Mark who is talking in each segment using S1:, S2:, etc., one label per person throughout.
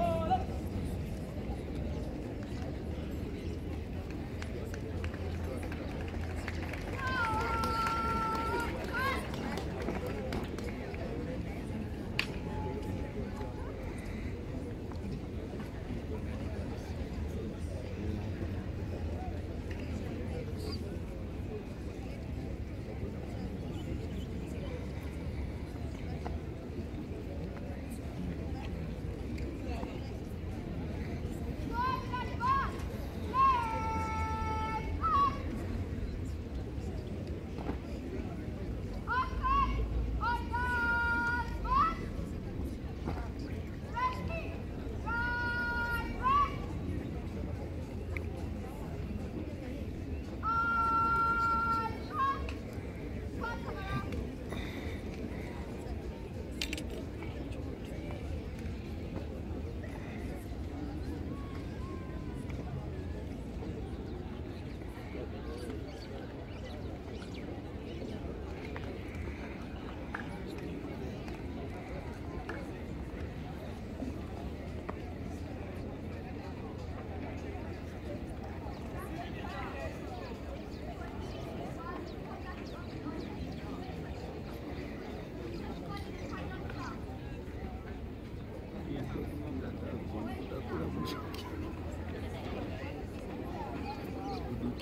S1: Oh! Thank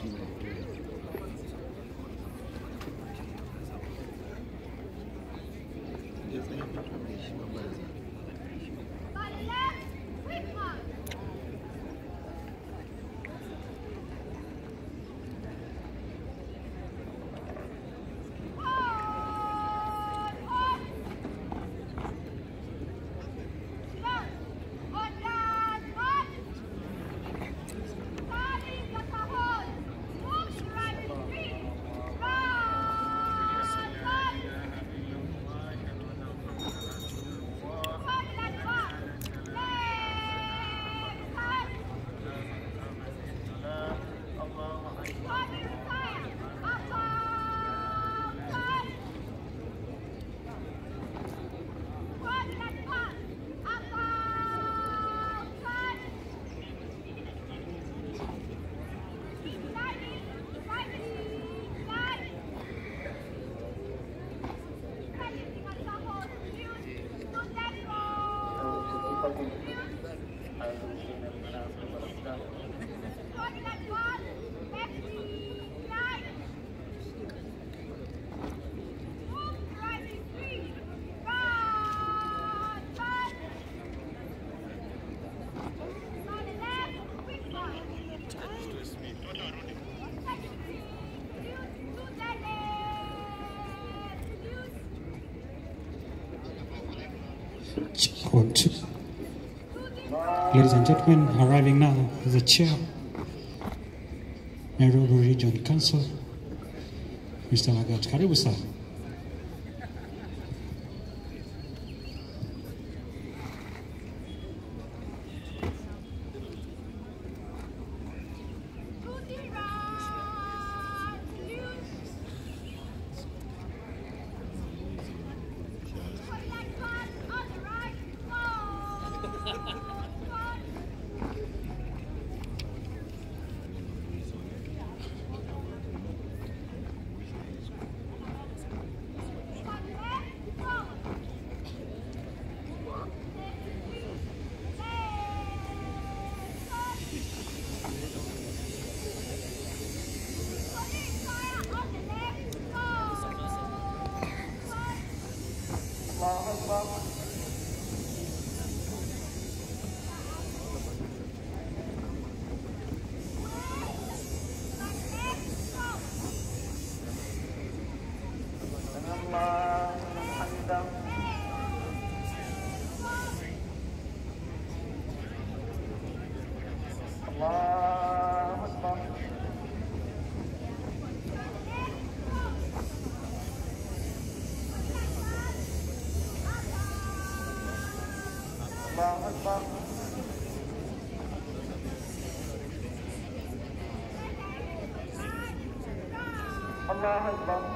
S1: you. One, two. Ladies and gentlemen, arriving now is the chair, Nairobi Region Council, Mr. Lagat. Karibu sana.
S2: Bakal, bakal. Allahu Akbar.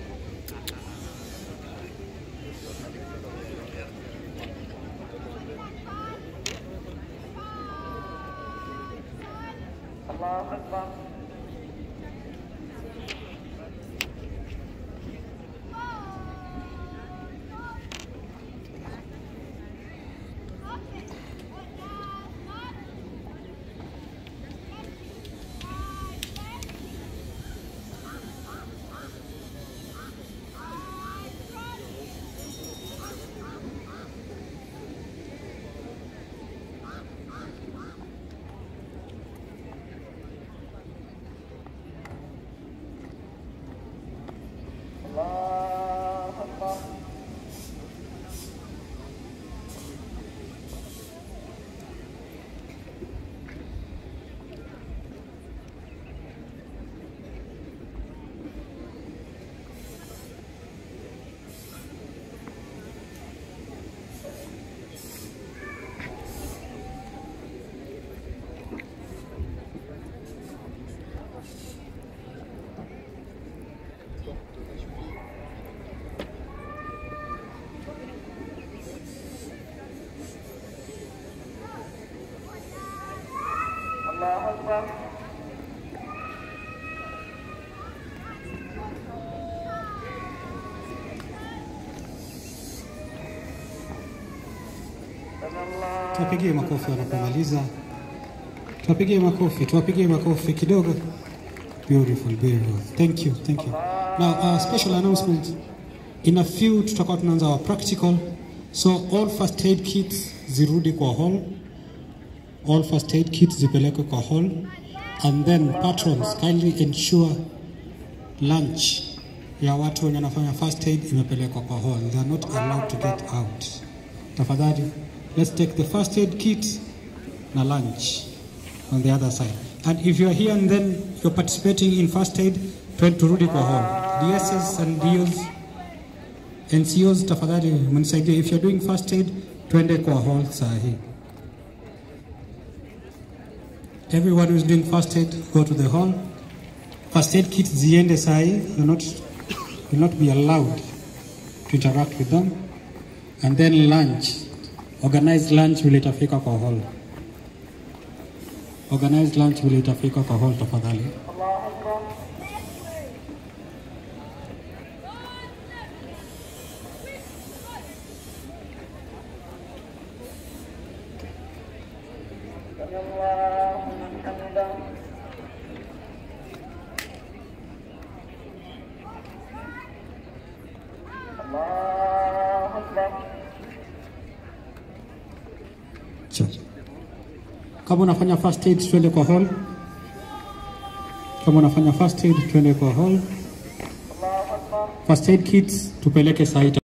S2: Allah Akbar. Allahu
S3: Tuwapigie makofi wanapomaliza, tuwapigie makofi, tuwapigie makofi kidogo. Beautiful, beautiful. Thank you, thank you. Now, uh, special announcement. In a few tutakuwa tunaanza our practical, so all first aid kits zirudi kwa home. All first aid kits zipelekwe kwa hall. And then patrons kindly ensure lunch ya watu wenye wanafanya first aid imepelekwa kwa hall. They are not allowed to get out. Tafadhali, let's take the first aid kit na lunch on the other side. And if you're here and then you're participating in first aid, twende turudi kwa hall. DSS and DOs, NCOs tafadhali mnisaidie. If you're doing first aid, twende kwa hall saa hii. Everyone who's doing first aid, go to the hall. First aid kits saa hii. You're not, will not be allowed to interact with them. And then lunch. Organized lunch vile itafika kwa hall. Organized lunch vile itafika kwa hall tafadhali. Kama unafanya first aid twende kwa hall. Kama unafanya first aid twende kwa hall. First aid kits tupeleke saa